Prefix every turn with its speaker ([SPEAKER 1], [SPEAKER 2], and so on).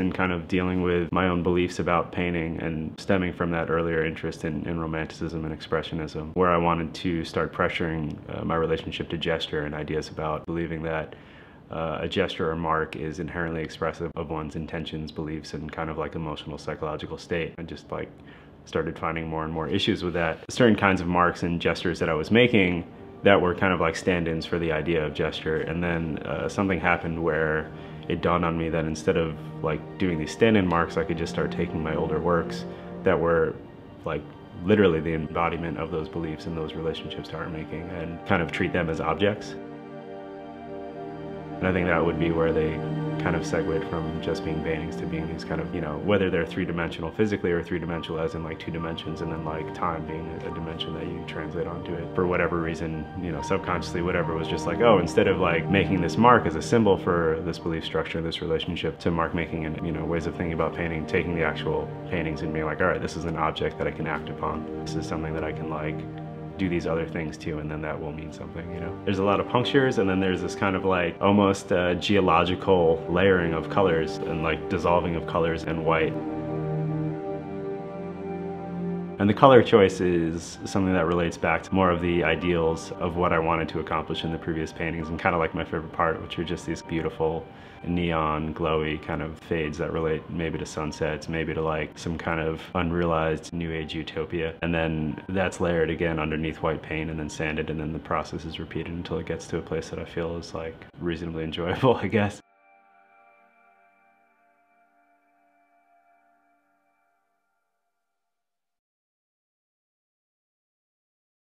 [SPEAKER 1] and kind of dealing with my own beliefs about painting and stemming from that earlier interest in, in romanticism and expressionism, where I wanted to start pressuring uh, my relationship to gesture and ideas about believing that uh, a gesture or mark is inherently expressive of one's intentions, beliefs, and kind of like emotional psychological state. I just like started finding more and more issues with that. Certain kinds of marks and gestures that I was making that were kind of like stand-ins for the idea of gesture. And then uh, something happened where it dawned on me that instead of like doing these stand-in marks, I could just start taking my older works that were like literally the embodiment of those beliefs and those relationships to art making and kind of treat them as objects. And I think that would be where they kind of segued from just being paintings to being these kind of, you know, whether they're three-dimensional physically or three-dimensional as in like two dimensions and then like time being a dimension that you translate onto it. For whatever reason, you know, subconsciously, whatever, was just like, oh, instead of like making this mark as a symbol for this belief structure, this relationship to mark making and, you know, ways of thinking about painting, taking the actual paintings and being like, all right, this is an object that I can act upon. This is something that I can like do these other things too and then that will mean something you know? There's a lot of punctures and then there's this kind of like almost uh, geological layering of colors and like dissolving of colors in white and the color choice is something that relates back to more of the ideals of what I wanted to accomplish in the previous paintings and kind of like my favorite part, which are just these beautiful neon, glowy kind of fades that relate maybe to sunsets, maybe to like some kind of unrealized new age utopia. And then that's layered again underneath white paint and then sanded and then the process is repeated until it gets to a place that I feel is like reasonably enjoyable, I guess.